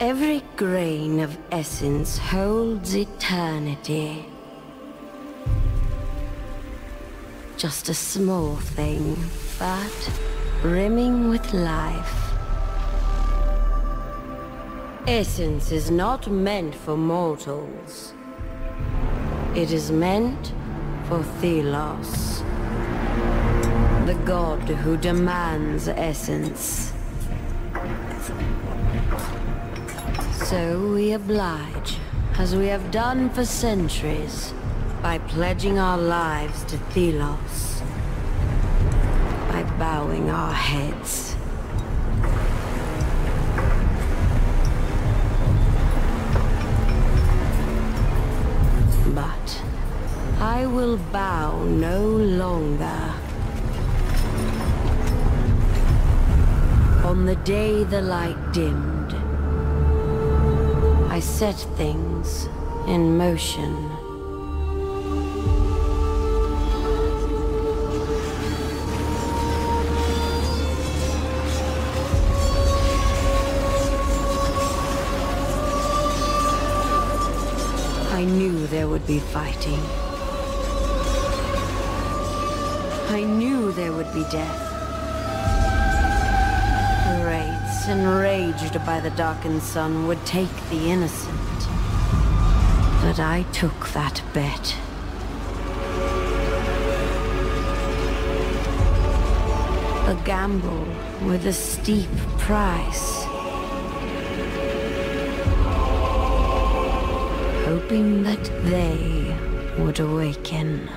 Every grain of essence holds eternity. Just a small thing, but brimming with life. Essence is not meant for mortals. It is meant for Thelos. The god who demands essence. So we oblige, as we have done for centuries, by pledging our lives to Thelos. By bowing our heads. But I will bow no longer. On the day the light dimmed, I set things in motion. I knew there would be fighting. I knew there would be death. Enraged by the darkened sun would take the innocent. But I took that bet. A gamble with a steep price. Hoping that they would awaken.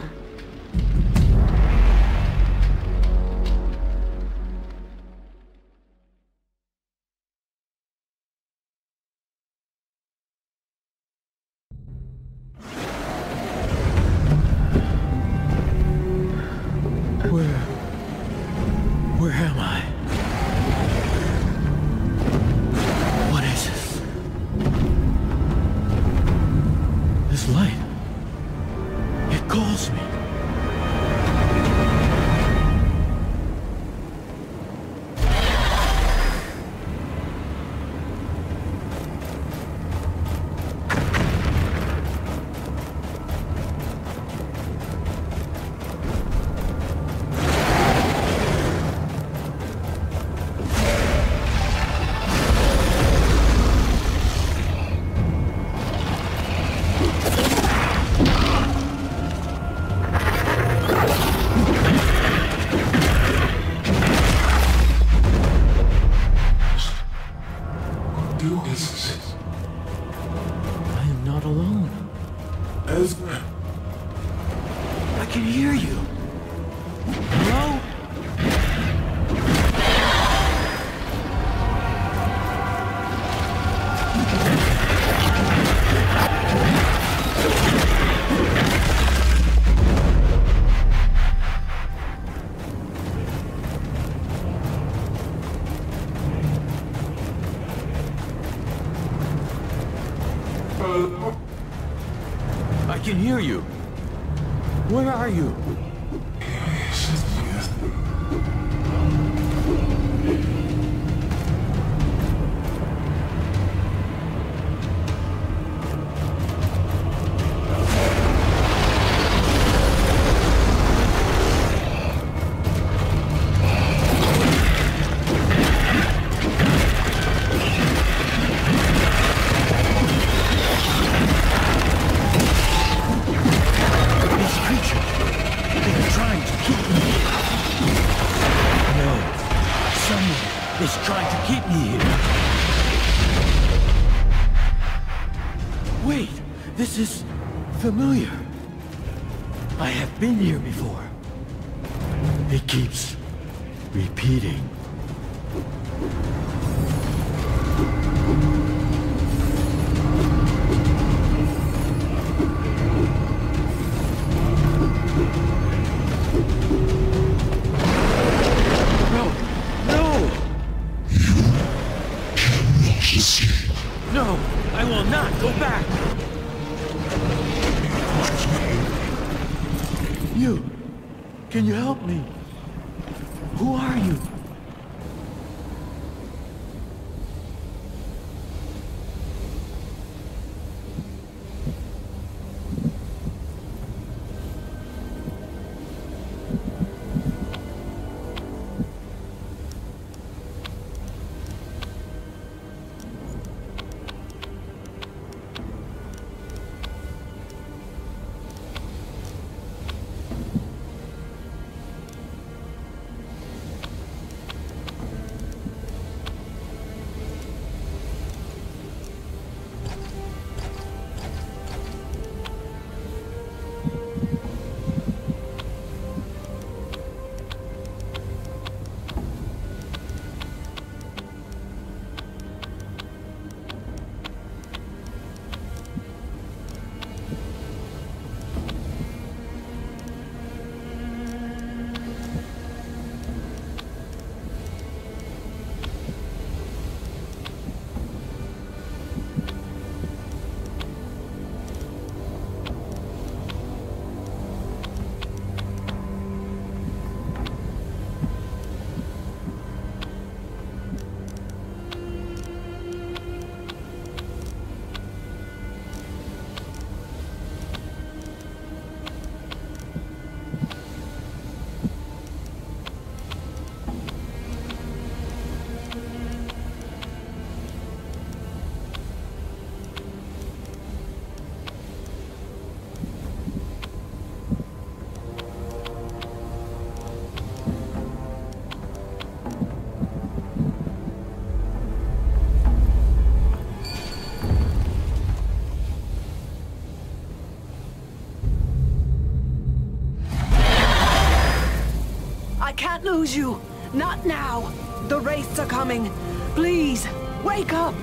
Can't lose you. Not now. The wraiths are coming. Please, wake up.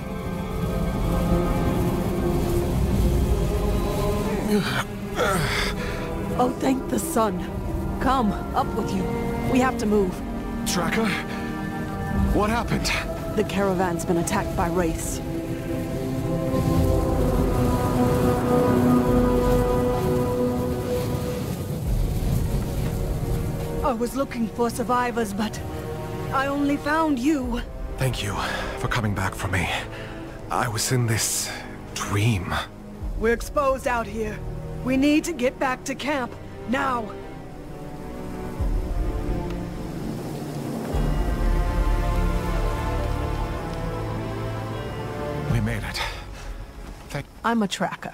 Oh, thank the sun. Come, up with you. We have to move. Tracker? What happened? The caravan's been attacked by wraiths. I was looking for survivors, but I only found you. Thank you for coming back for me. I was in this dream. We're exposed out here. We need to get back to camp, now. We made it. Thank... I'm a tracker.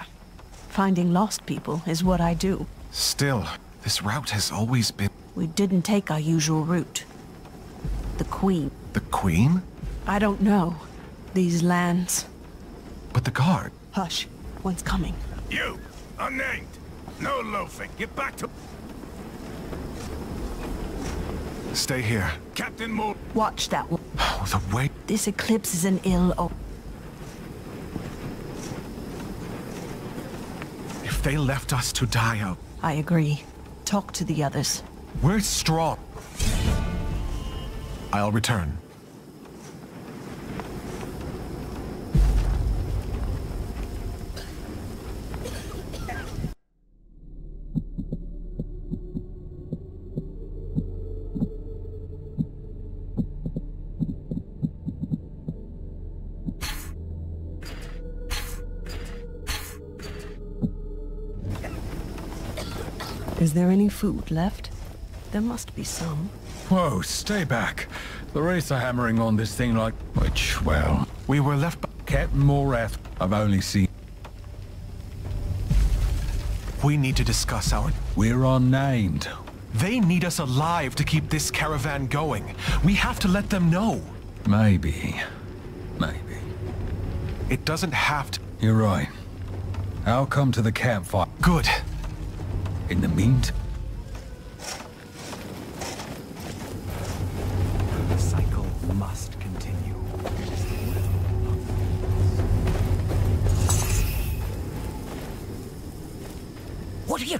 Finding lost people is what I do. Still, this route has always been... We didn't take our usual route. The Queen. The Queen? I don't know. These lands. But the guard. Hush. One's coming. You! Unnamed! No loafing! Get back to... Stay here. Captain Moore! Watch that one. Oh, the way... This eclipse is an ill o- If they left us to die out... I agree. Talk to the others. We're strong. I'll return. Is there any food left? There must be some. Whoa, stay back. The wraiths are hammering on this thing like... Which, well... We were left... by- Captain Morath, I've only seen... We need to discuss our... We're unnamed. They need us alive to keep this caravan going. We have to let them know. Maybe. Maybe. It doesn't have to... You're right. I'll come to the campfire. Good. In the meantime...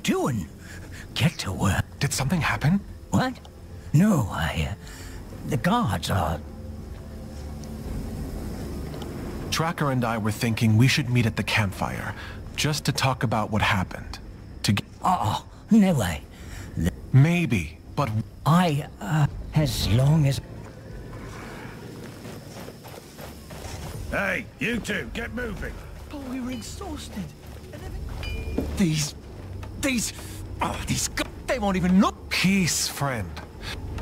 doing? Get to work. Did something happen? What? No, I... Uh, the guards are... Tracker and I were thinking we should meet at the campfire, just to talk about what happened. To get... Oh, no way. Maybe, but I, uh, as long as... Hey, you two, get moving. But we were exhausted. These... These... Oh, these... They won't even look! Peace, friend.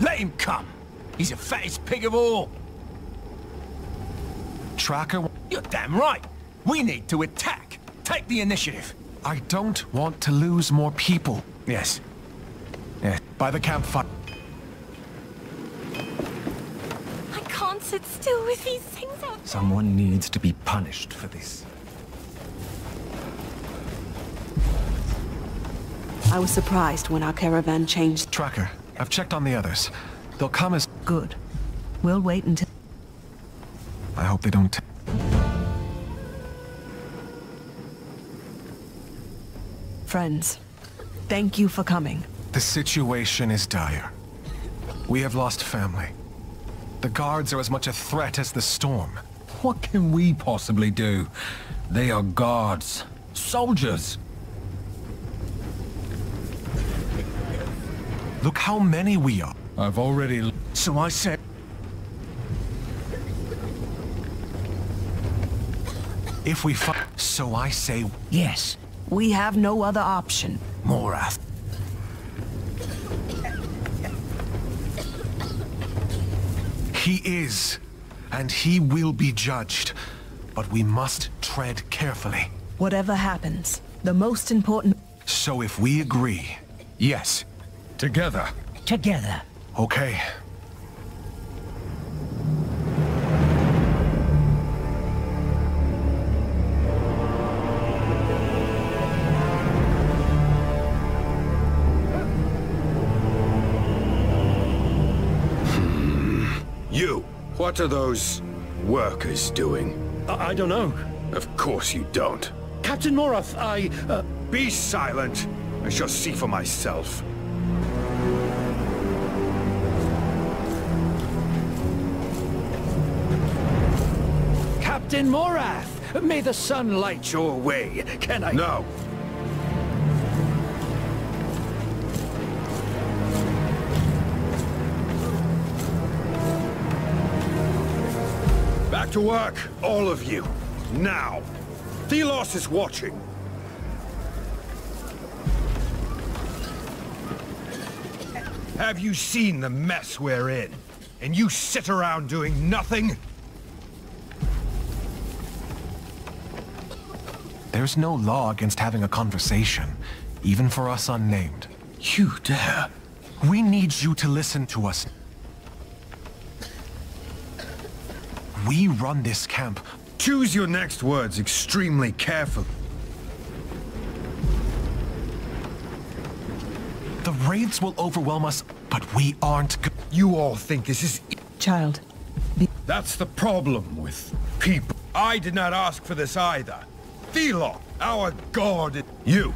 Let him come. He's the fattest pig of all. Tracker, You're damn right. We need to attack. Take the initiative. I don't want to lose more people. Yes. Yeah. By the campfire. I can't sit still with these things out there. Someone needs to be punished for this. I was surprised when our caravan changed. Tracker, I've checked on the others. They'll come as... Good. We'll wait until... I hope they don't... Friends, thank you for coming. The situation is dire. We have lost family. The guards are as much a threat as the storm. What can we possibly do? They are guards. Soldiers. Look how many we are. I've already... So I said... If we fight... So I say... Yes. We have no other option. Morath. He is. And he will be judged. But we must tread carefully. Whatever happens, the most important... So if we agree... Yes. Together. Together. Okay. You, what are those workers doing? I, I don't know. Of course you don't. Captain Morath, I... Uh, Be silent. I shall see for myself. Captain Morath! May the sun light your way. Can I... No. Back to work, all of you. Now. Thelos is watching. Have you seen the mess we're in? And you sit around doing nothing? There's no law against having a conversation, even for us unnamed. You dare? We need you to listen to us. We run this camp. Choose your next words extremely carefully. The raids will overwhelm us, but we aren't g- You all think this is... Child, That's the problem with people. I did not ask for this either. Thelo, our god... You,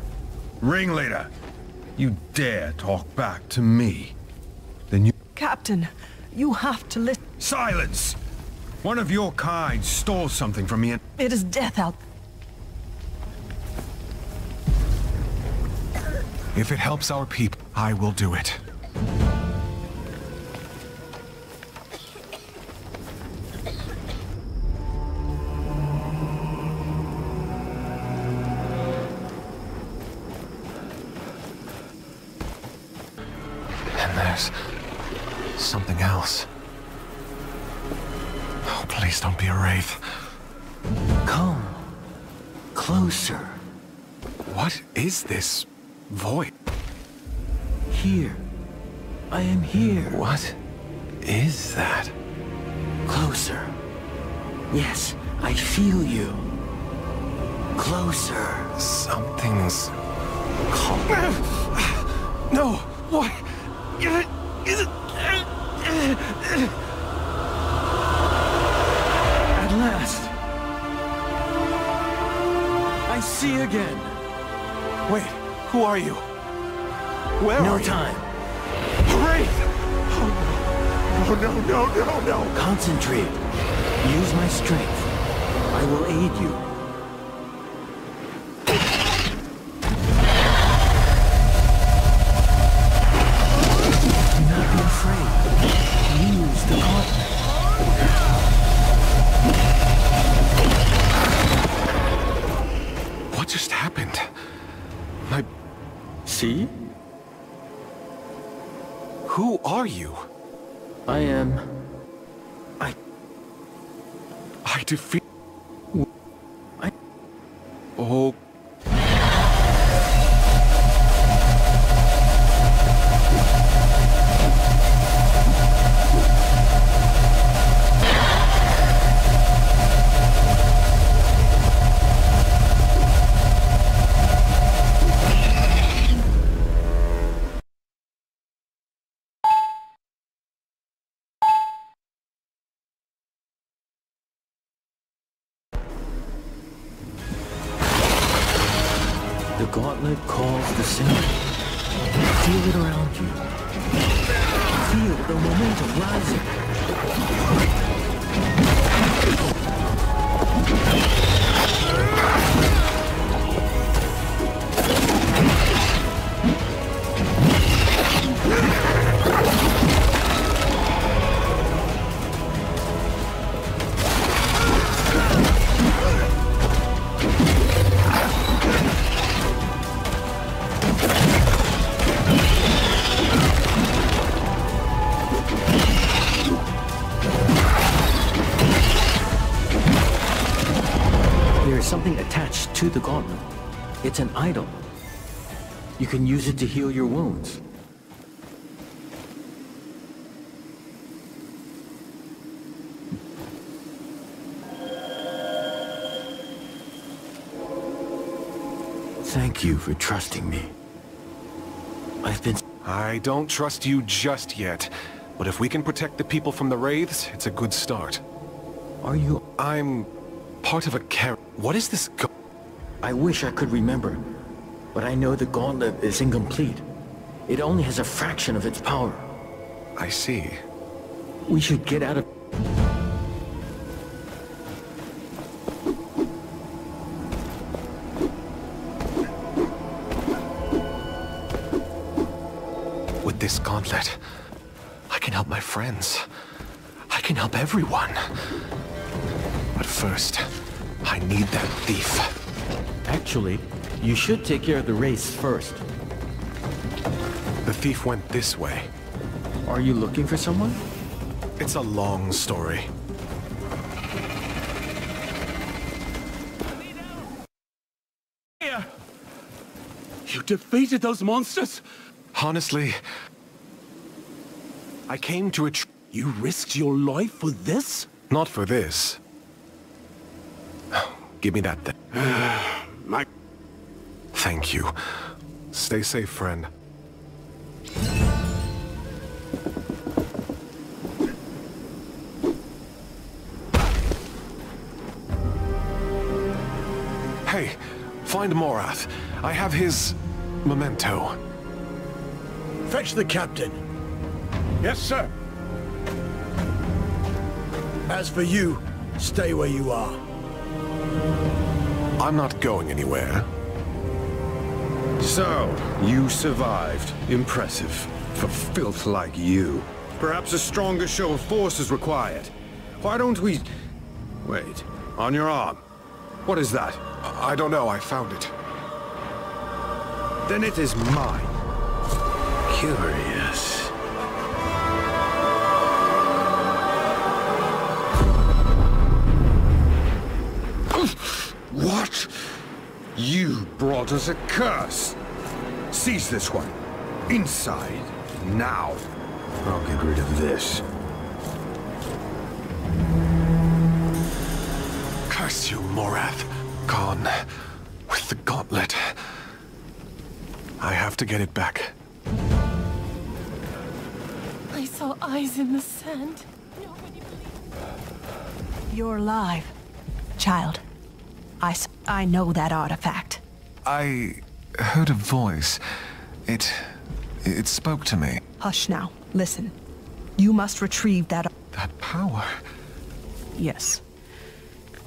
ringleader, you dare talk back to me. Then you... Captain, you have to listen. Silence! One of your kind stole something from me and... It is death out. If it helps our people, I will do it. This void? Here. I am here. What is that? Closer. Yes, I feel you. Closer. Something's... Come. No! What? At last! I see again. Wait, who are you? Where No are you? time. Wraith! Oh, no, no, no, no, no! Concentrate. Use my strength. I will aid you. Do not be afraid. Use the gauntlet. What just happened? My... See? Who are you? I am... I... I defeat... to heal your wounds. Thank you for trusting me. I've been... I don't trust you just yet. But if we can protect the people from the Wraiths, it's a good start. Are you... I'm... part of a car... What is this go- I wish I could remember, but I know the gauntlet is incomplete. It only has a fraction of its power. I see. We should get out of... With this gauntlet, I can help my friends. I can help everyone. But first, I need that thief. Actually, you should take care of the wraiths first. The thief went this way. Are you looking for someone? It's a long story. You defeated those monsters? Honestly, I came to a tr- You risked your life for this? Not for this. Give me that thing. My... Thank you. Stay safe, friend. Hey, find Morath. I have his... memento. Fetch the captain. Yes, sir. As for you, stay where you are. I'm not going anywhere. So, you survived. Impressive. For filth like you. Perhaps a stronger show of force is required. Why don't we... Wait. On your arm. What is that? I don't know, I found it. Then it is mine. Curious. You brought us a curse. Seize this one. Inside. Now. I'll get rid of this. Curse you, Morath. Gone. With the gauntlet. I have to get it back. I saw eyes in the sand. You're alive, child. I, s- I know that artifact. I heard a voice. It... it spoke to me. Hush now. Listen. You must retrieve that. That power. Yes.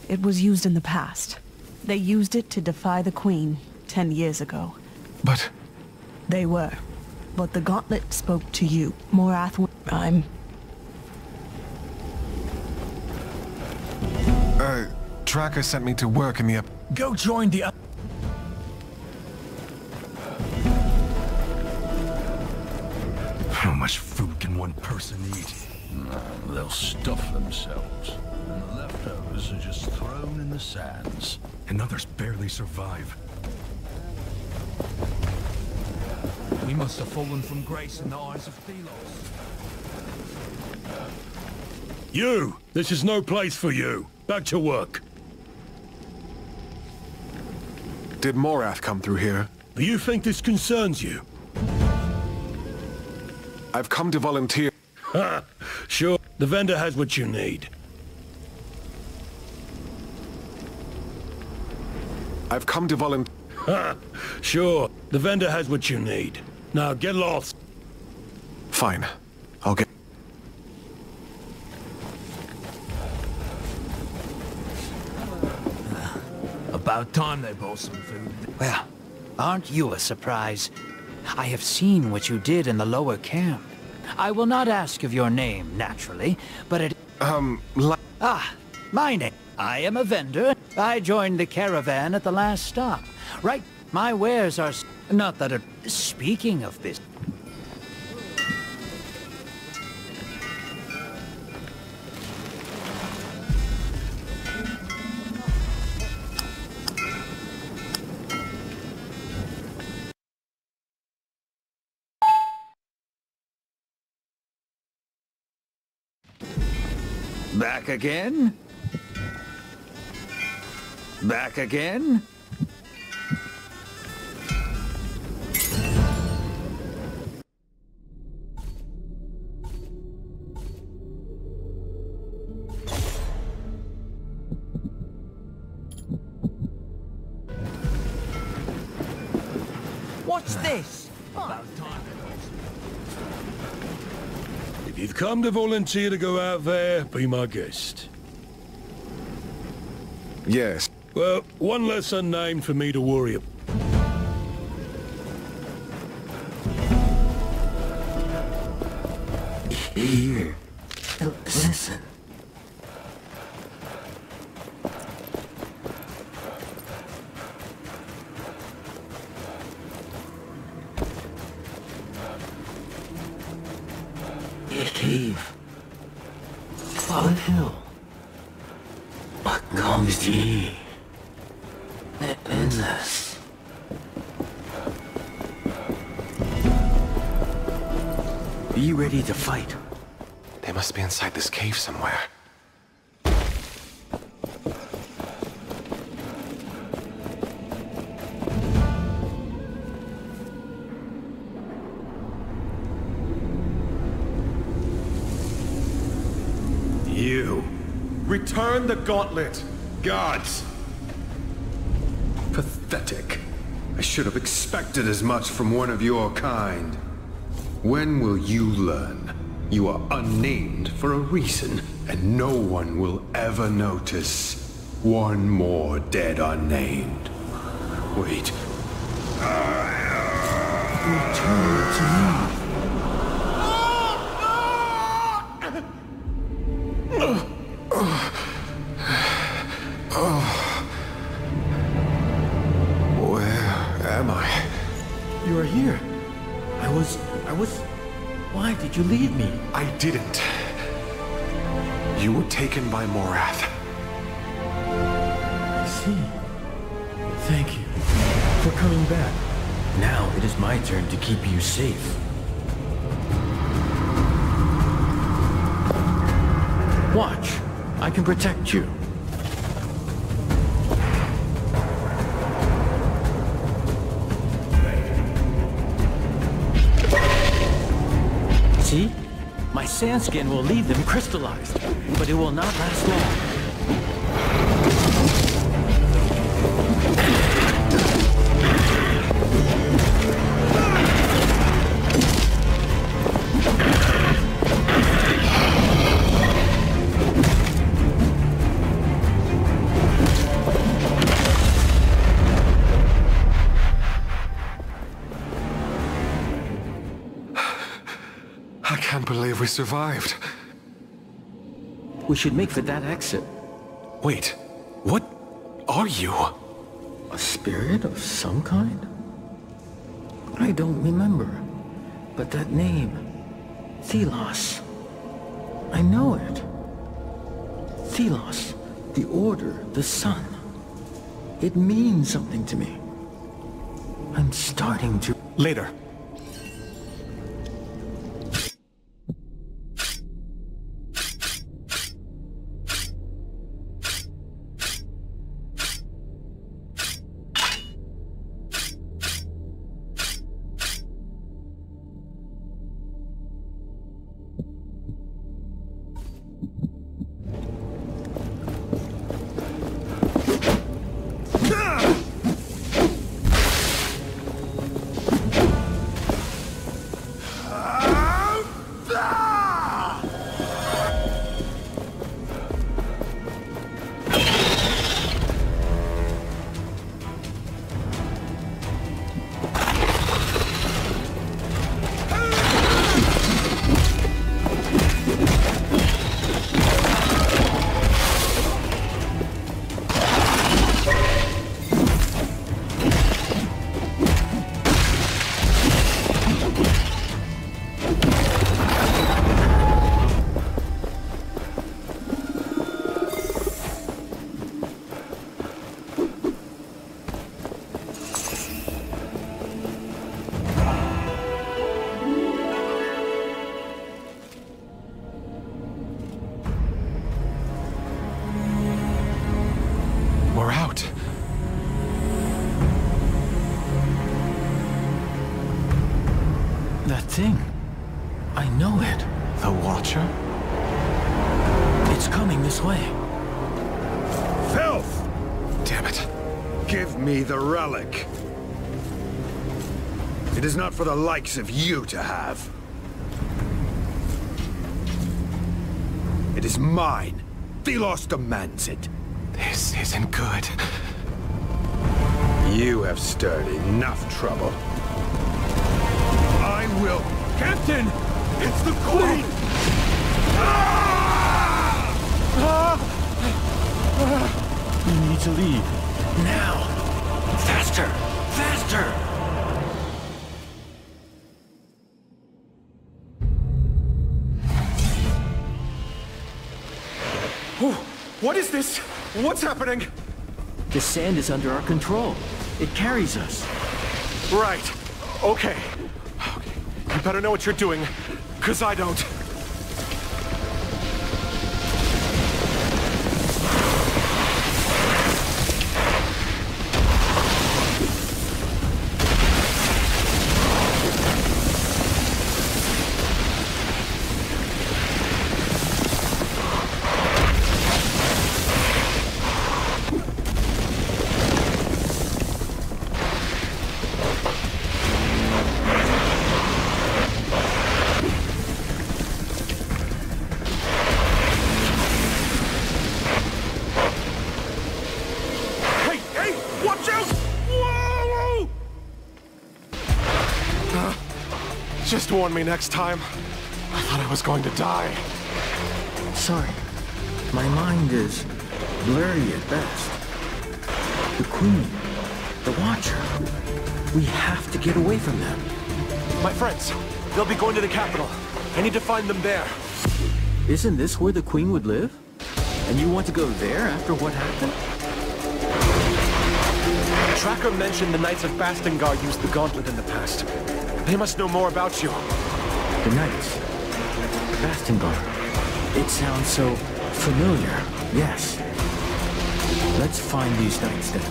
It was used in the past. They used it to defy the Queen ten years ago. But They were. But the gauntlet spoke to you. Morath, w- I'm. Tracker sent me to work in the up... Go join the... oth- How much food can one person eat? No, they'll stuff themselves. And the leftovers are just thrown in the sands. And others barely survive. We must have fallen from grace in the eyes of Thelos. You! This is no place for you. Back to work. Did Morath come through here? Do you think this concerns you? I've come to volunteer. Ha! Sure. The vendor has what you need. I've come to volunteer. Ha! Sure. The vendor has what you need. Now get lost. Fine. I'll get... About time they brought some food. Well, aren't you a surprise? I have seen what you did in the lower camp. I will not ask of your name, naturally, but it... Um, li Ah, my name. I am a vendor. I joined the caravan at the last stop. Right, my wares are... Not that it... Speaking of business... Back again? Back again? Come to volunteer to go out there, be my guest. yes. Well, one less unnamed for me to worry about. A cave. Fallen hill. What comes ye? Endless. Are you ready to fight? They must be inside this cave somewhere. Return the gauntlet! Gods! Pathetic. I should have expected as much from one of your kind. When will you learn? You are unnamed for a reason, and no one will ever notice. One more dead unnamed. Wait. Return to me. Didn't. You were taken by Morath. I see. Thank you for coming back. Now it is my turn to keep you safe. Watch. I can protect you. Sand skin will leave them crystallized, but it will not last long. Survived. We should make for that exit. Wait, what are you? A spirit of some kind? I don't remember. But that name, Thelos. I know it. Thelos, the Order, the Sun. It means something to me. I'm starting to... Later. For the likes of you to have. It is mine. Thelos demands it. This isn't good. You have stirred enough trouble. I will... Captain! It's the Queen! Ah! Ah! Ah! We need to leave. Now. Faster! Faster! What is this? What's happening? The sand is under our control. It carries us. Right. Okay. Okay. You better know what you're doing, because I don't. Warn me next time. I thought I was going to die. Sorry. My mind is blurry at best. The Queen. The Watcher. We have to get away from them. My friends, they'll be going to the capital. I need to find them there. Isn't this where the Queen would live? And you want to go there after what happened? Tracker mentioned the Knights of Bastengar used the gauntlet in the past. They must know more about you. The Knights. Bastengar. It sounds so familiar. Yes. Let's find these Knights then.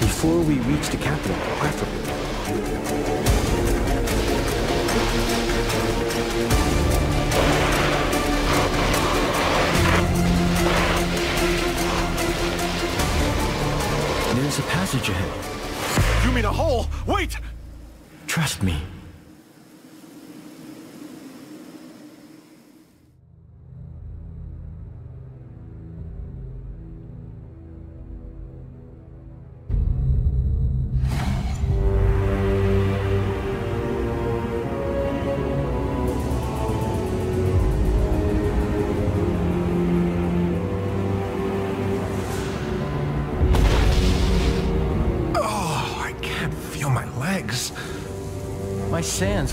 Before we reach the capital, preferably. There's a passage ahead. You mean a hole? Wait! Trust me.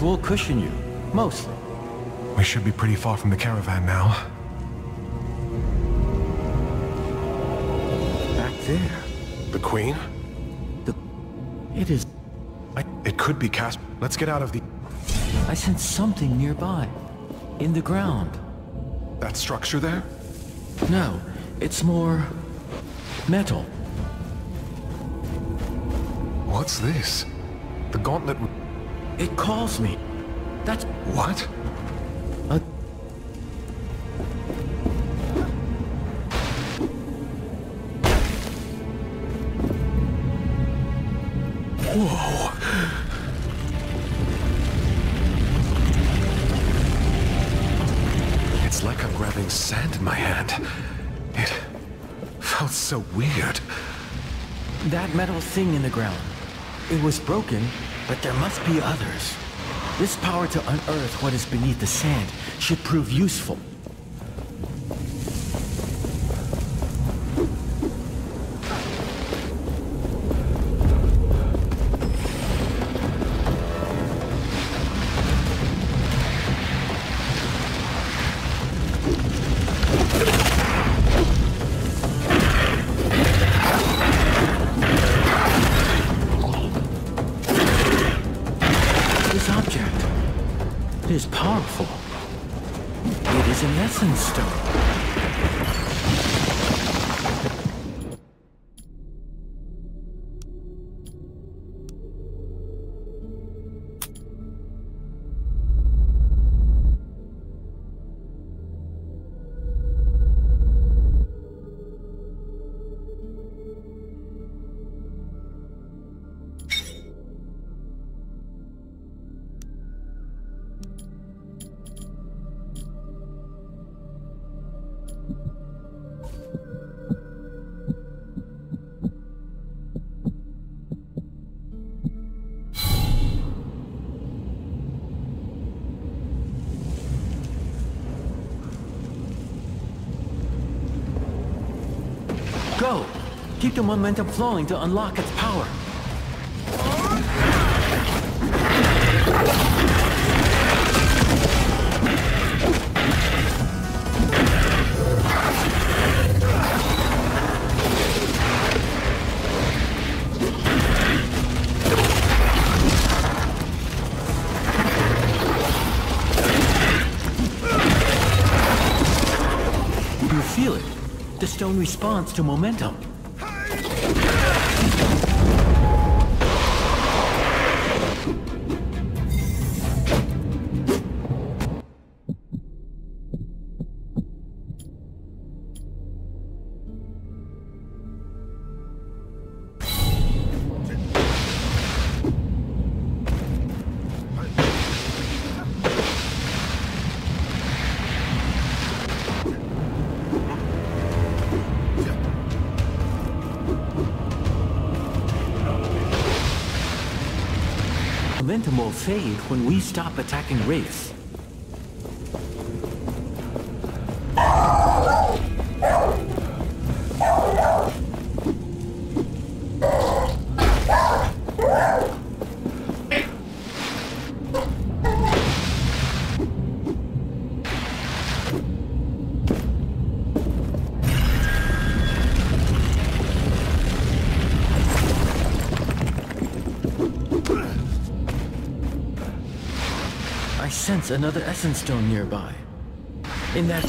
Will cushion you. Mostly. We should be pretty far from the caravan now. Back there. The Queen? The... It is... I... It could be Casp... Let's get out of the... I sense something nearby. In the ground. That structure there? No, it's more... metal. What's this? The gauntlet... It calls me. That's... What? Whoa! It's like I'm grabbing sand in my hand. It felt so weird. That metal thing in the ground. It was broken, but there must be others. This power to unearth what is beneath the sand should prove useful. The momentum flowing to unlock its power. You feel it. The stone responds to momentum. Fade when we stop attacking wraiths. Sense another essence stone nearby. In that...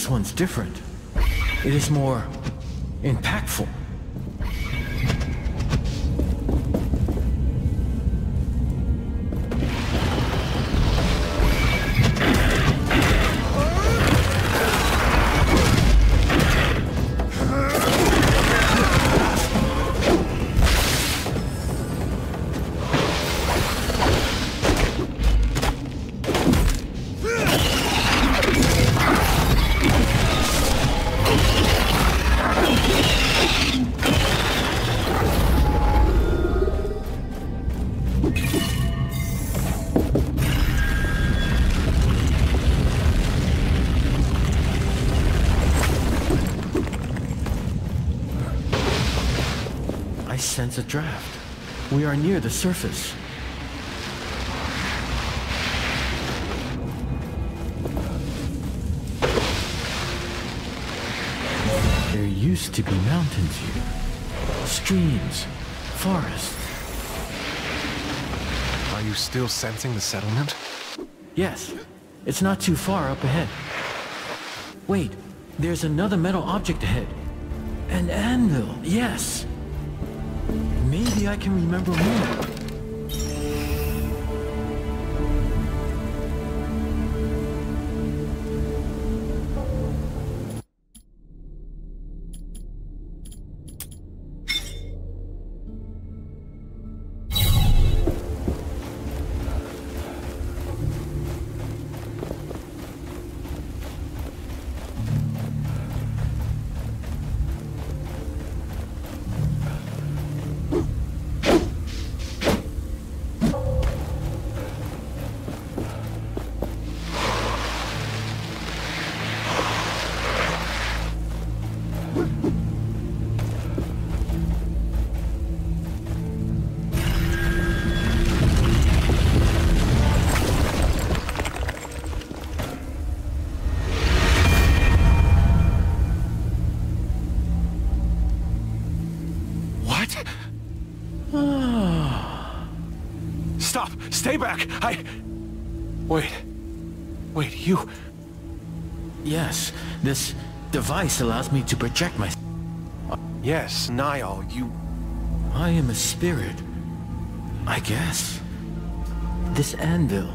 This one's different. It is more impactful. Are near the surface. There used to be mountains here. Streams, forests. Are you still sensing the settlement? Yes, it's not too far up ahead. Wait, there's another metal object ahead. An anvil, yes. Maybe I can remember more. Stay back! I... Wait. Wait, you... Yes, this device allows me to project my... Yes, Nyaal, you... I am a spirit. I guess. This anvil,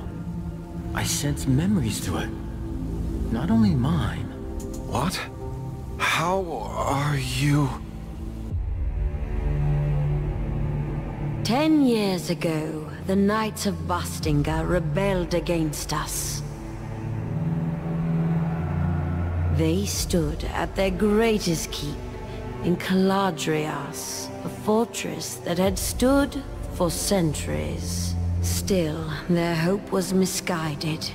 I sense memories to it. Not only mine. What? How are you... Ten years ago, the Knights of Bastengar rebelled against us. They stood at their greatest keep in Caladrias, a fortress that had stood for centuries. Still, their hope was misguided.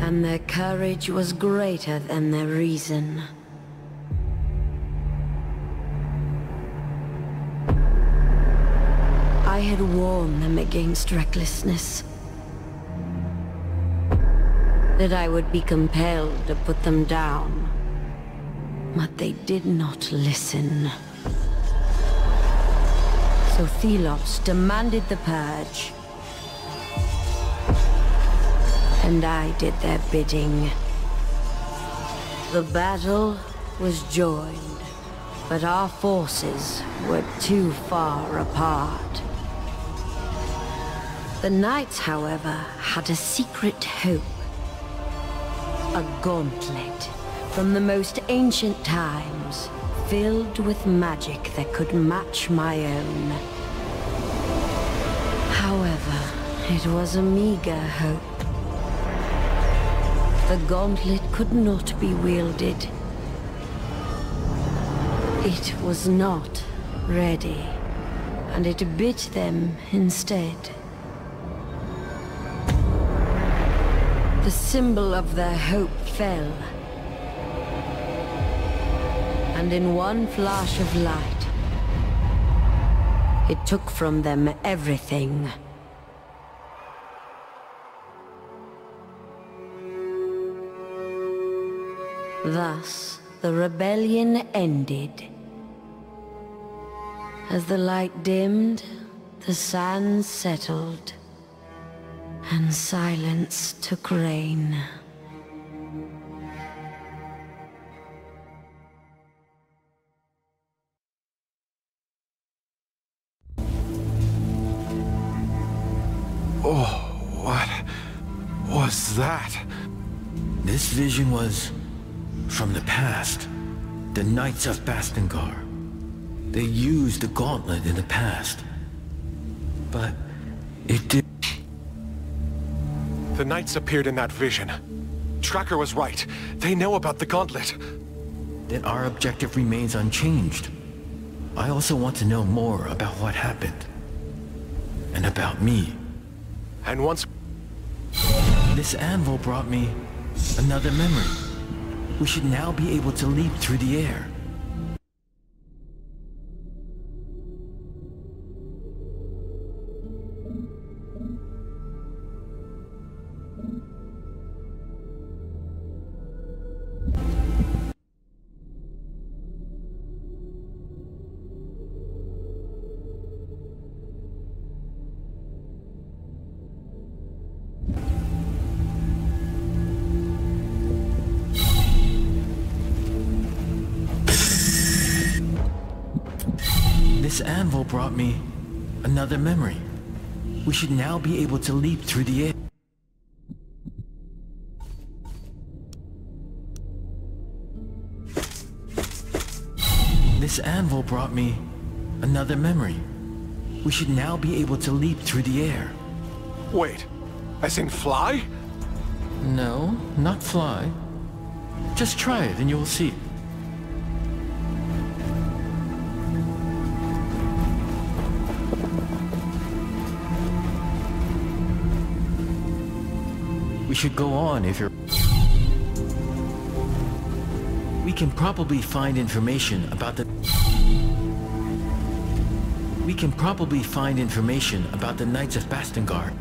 And their courage was greater than their reason. I had warned them against recklessness. That I would be compelled to put them down. But they did not listen. So Thelos demanded the purge. And I did their bidding. The battle was joined, but our forces were too far apart. The Knights, however, had a secret hope. A gauntlet from the most ancient times, filled with magic that could match my own. However, it was a meager hope. The gauntlet could not be wielded. It was not ready, and it bit them instead. The symbol of their hope fell. And in one flash of light, it took from them everything. Thus, the rebellion ended. As the light dimmed, the sands settled, and silence took reign. Oh, what was that? This vision was from the past. The Knights of Bastengar. They used the gauntlet in the past. But it did... The Knights appeared in that vision. Tracker was right. They know about the gauntlet. Then our objective remains unchanged. I also want to know more about what happened. And about me. And once... This anvil brought me another memory. We should now be able to leap through the air. Another memory. We should now be able to leap through the air. This anvil brought me another memory. We should now be able to leap through the air. Wait, as in fly? No, not fly. Just try it and you'll see. We should go on if you're... We can probably find information about the... We can probably find information about the Knights of Bastengar.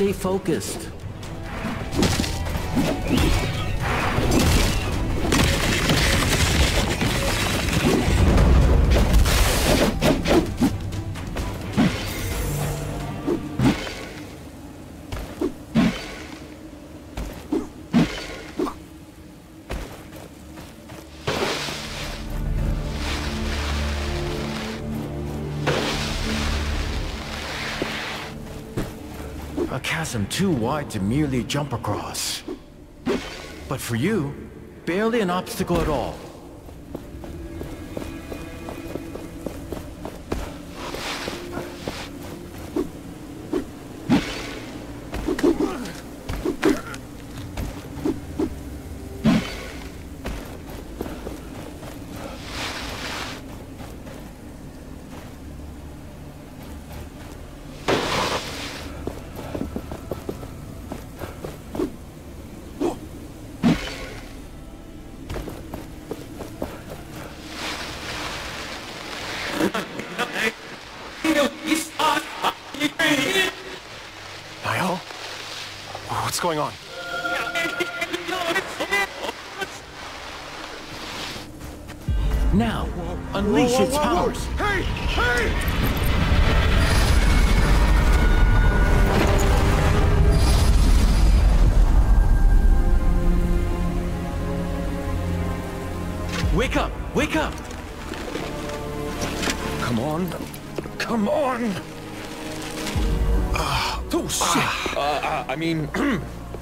Stay focused. Chasm too wide to merely jump across. But for you, barely an obstacle at all.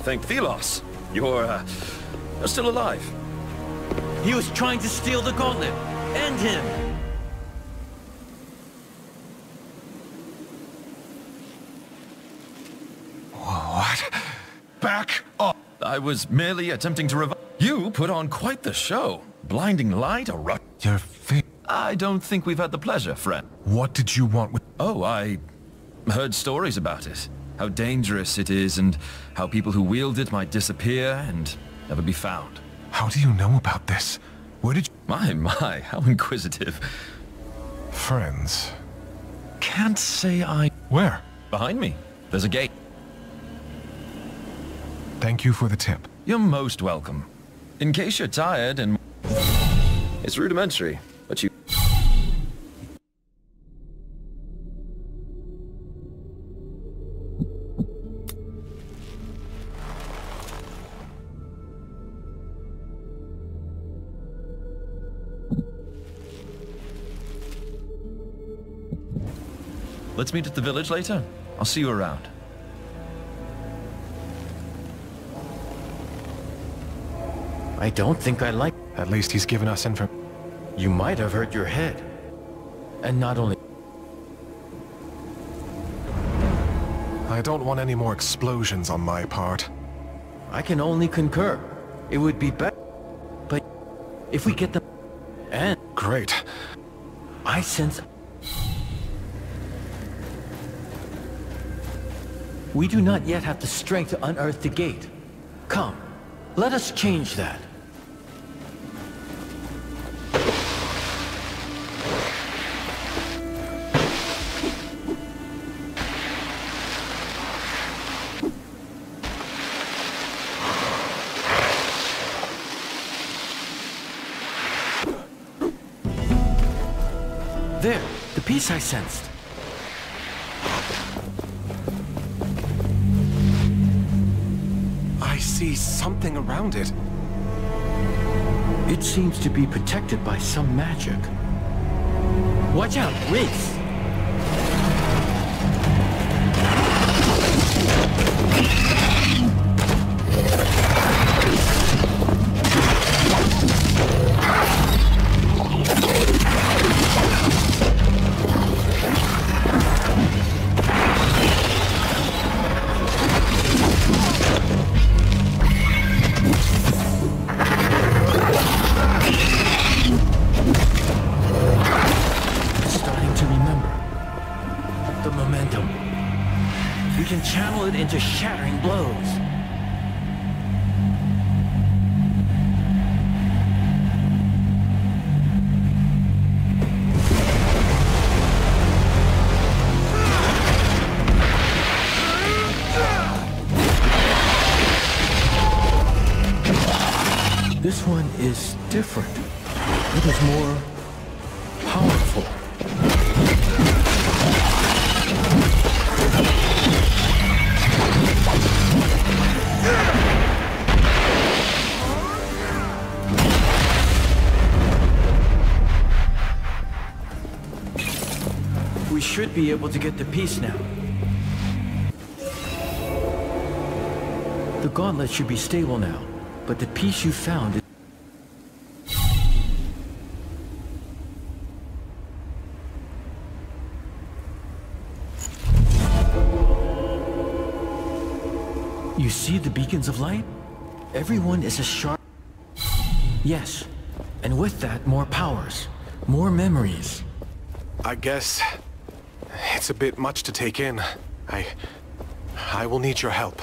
Thank Thelos. You're, uh, you're still alive. He was trying to steal the gauntlet. End him! What? Back up! I was merely attempting to revive... You put on quite the show. Blinding light, a rush... Your fa- I don't think we've had the pleasure, friend. What did you want with... Oh, I heard stories about it. How dangerous it is and how people who wield it might disappear and never be found. How do you know about this? Where did you... My, my, how inquisitive. Friends. Can't say I... Where? Behind me. There's a gate. Thank you for the tip. You're most welcome. In case you're tired and... It's rudimentary, Let's meet at the village later. I'll see you around. I don't think I like... At least he's given us info... You might have hurt your head. And not only... I don't want any more explosions on my part. I can only concur. It would be better... But... If we get them... And... Great. I sense... We do not yet have the strength to unearth the gate. Come, let us change that. There, the piece I sensed. Something around it. It seems to be protected by some magic. Watch out, Wraiths! Able to get the piece now. The gauntlet should be stable now, but the piece you found is... You see the beacons of light? Everyone is a sharp... Yes, and with that, more powers, more memories. I guess it's a bit much to take in. I... I will need your help.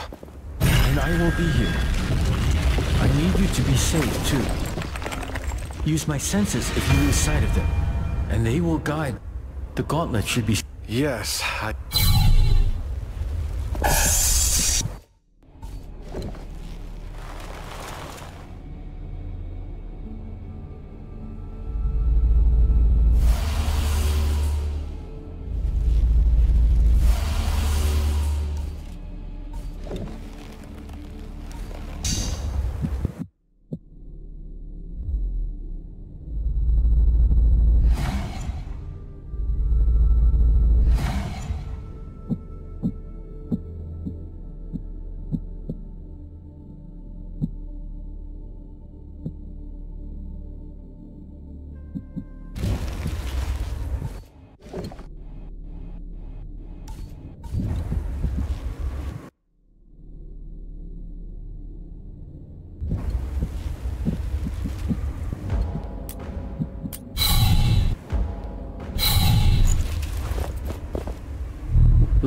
And I will be here. I need you to be safe, too. Use my senses if you lose sight of them, and they will guide. The gauntlet should be... Yes, I...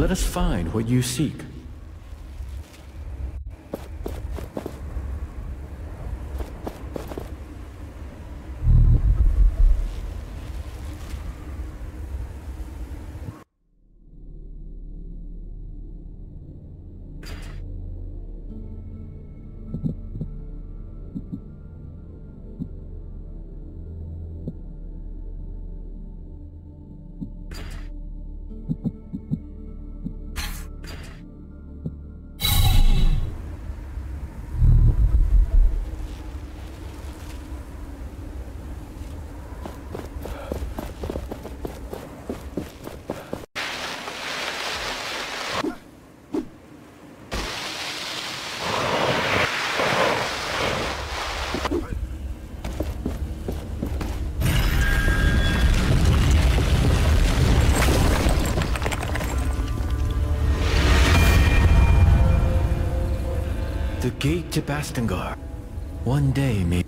Let us find what you seek. Gate to Bastengar. One day, maybe.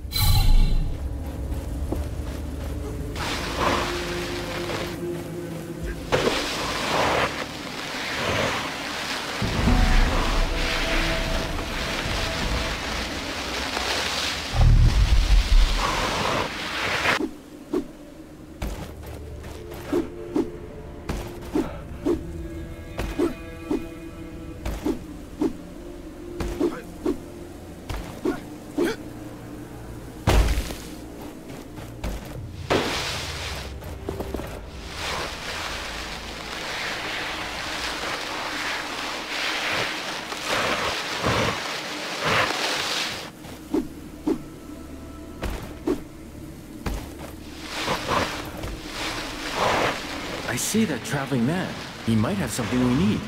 Traveling man. He might have something we need.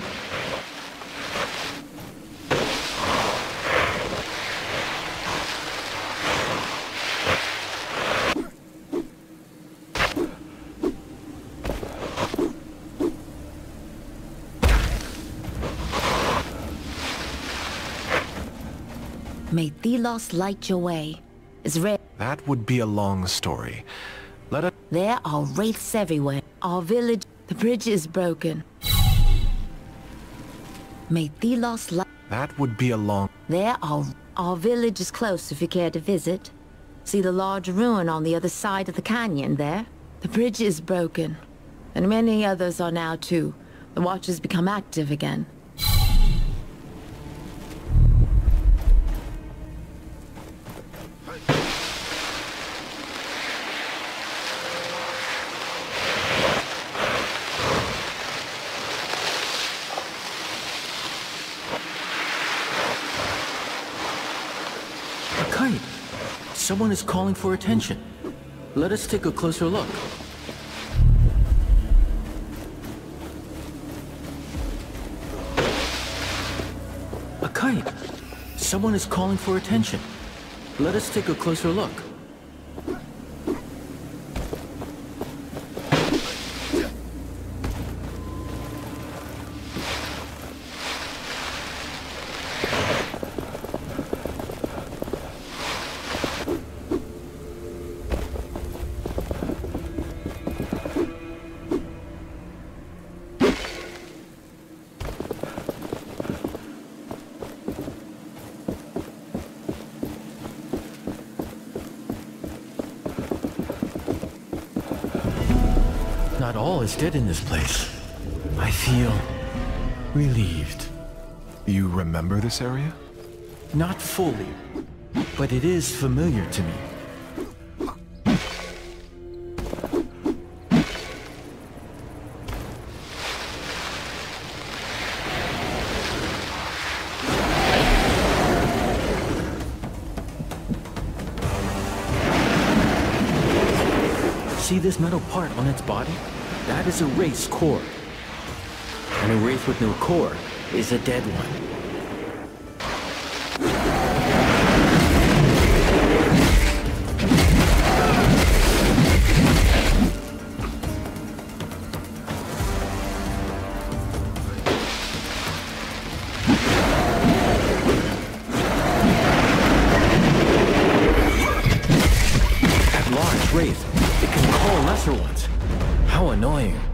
May Thelos light your way. Is red. That would be a long story. Let us... There are wraiths everywhere. Our village, the bridge is broken. May Thelos light... That would be a long... There are... Our village is close if you care to visit. See the large ruin on the other side of the canyon there? The bridge is broken. And many others are now too. The Watchers become active again. Someone is calling for attention. Let us take a closer look. A kite! Someone is calling for attention. Let us take a closer look. In this place. I feel relieved. You remember this area? Not fully, but it is familiar to me. See this metal part on its body? That is a wraith core. And a wraith with no core is a dead one. That large wraith, it can call lesser ones. How annoying.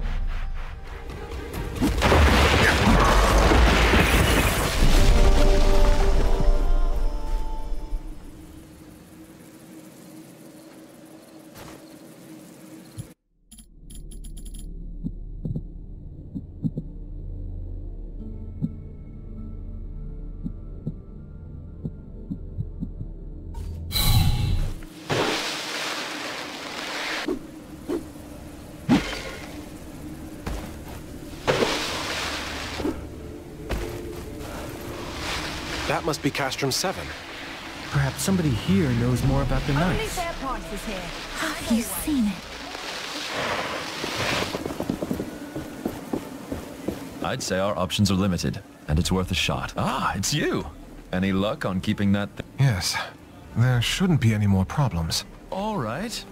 Must be Castrum 7. Perhaps somebody here knows more about the knights. Have you seen it? I'd say our options are limited, and it's worth a shot. Ah, it's you! Any luck on keeping that th Yes. There shouldn't be any more problems. All right.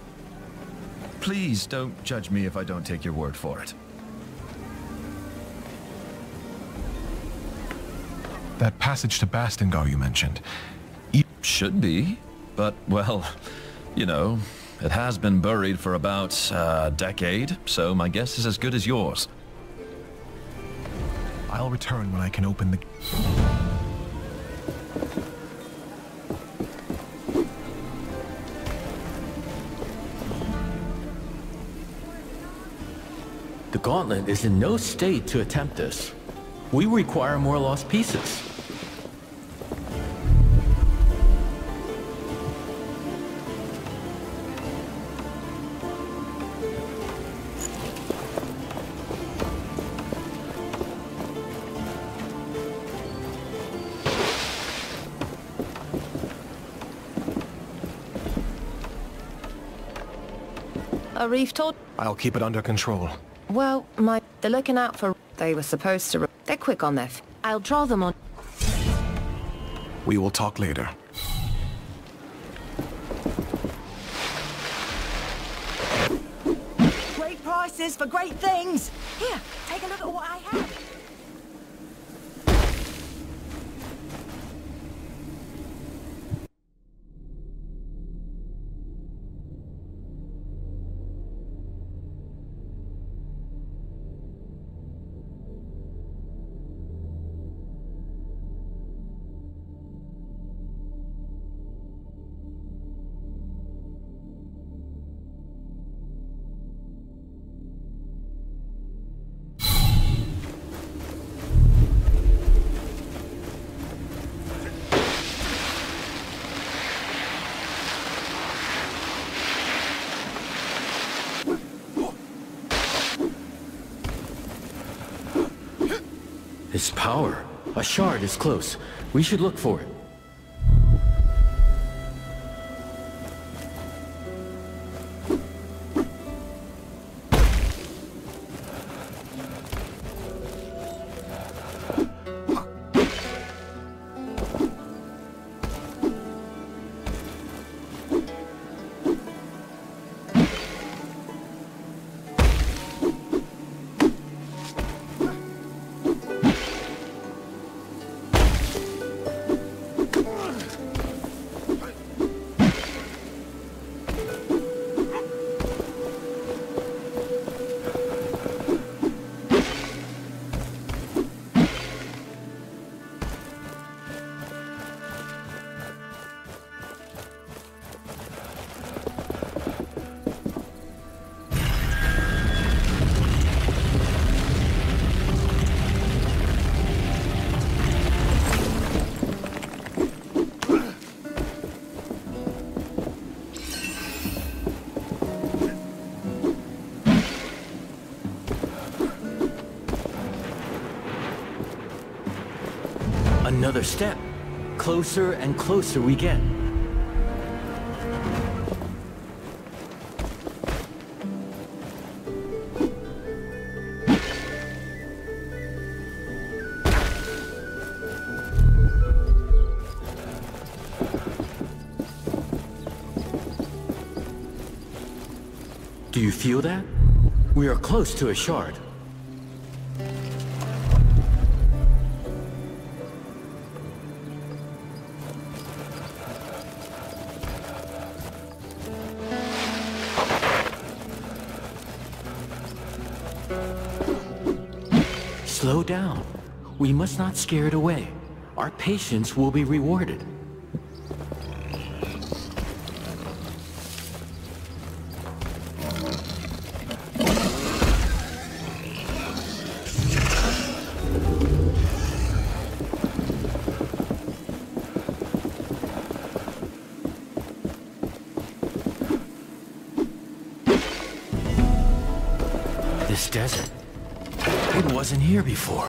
Please don't judge me if I don't take your word for it. That passage to Bastengar you mentioned. It should be, but, well, you know, it has been buried for about a decade, so my guess is as good as yours. I'll return when I can open the... The Gauntlet is in no state to attempt this. We require more lost pieces. Arif told... I'll keep it under control. Well, my... They're looking out for... They were supposed to... They're quick on their... I'll draw them on... We will talk later. Great prices for great things! Here, power. A shard is close. We should look for it. Another step. Closer and closer we get. Do you feel that? We are close to a shard. Must not scared away. Our patience will be rewarded.